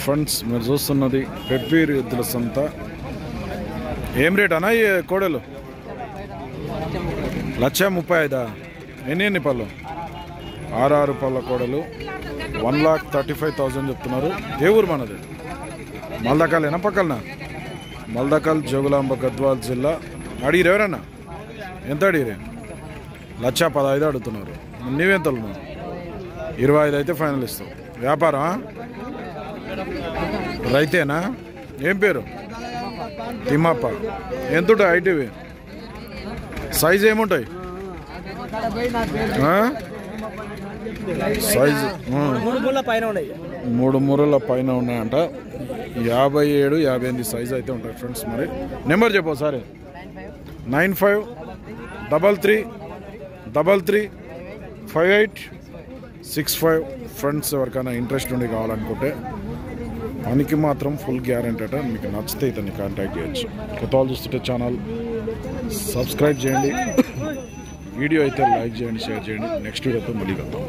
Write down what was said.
Friends మీరు చూస్తున్నది పెప్పీరు ఎద్దుల సంత. ఏం రేట్ అన్నా ఈ కోడలు? లక్ష ముప్పై ఐదా? ఎన్ని ఎన్ని పళ్ళు? ఆరు ఆరు పళ్ళ కోడలు. One lakh thirty five thousand చెప్తున్నారు. ఏ ఊరు మనది? మల్దకాలేనా పక్కలనా? మల్దకాల్ జోగులాంబ గద్వాల్ జిల్లా. అడిగిరు ఎవరన్నా? ఎంత అడిగిరే? లక్ష పదహైదు అడుగుతున్నారు. నీవెంత ఇరవై ఐదు అయితే ఫైనల్ ఇస్తావు. వ్యాపారం రైతేనా? ఏం పేరు? తిమ్మప్ప. ఎంత ఐటీవీ సైజ్ ఏముంటాయి? సైజు మూడు మూడు మూరల పైన ఉన్నాయంట. యాభై ఏడు యాభై ఎనిమిది సైజ్ అయితే ఉంటాయి ఫ్రెండ్స్ మరి. నెంబర్ చెప్పు సరే nine five double three double three five eight six five. Friends ఎవరికైనా ఇంట్రెస్ట్ ఉండి కావాలనుకుంటే పనికి మాత్రం ఫుల్ గ్యారెంటీ అట. మీకు నచ్చితే ఇతన్ని కాంటాక్ట్ చేయొచ్చు. కొత్త వాళ్ళు చూస్తుంటే ఛానల్ సబ్స్క్రైబ్ చేయండి. వీడియో అయితే లైక్ చేయండి షేర్ చేయండి. నెక్స్ట్ వీడియోతో మళ్ళీ కలుద్దాం.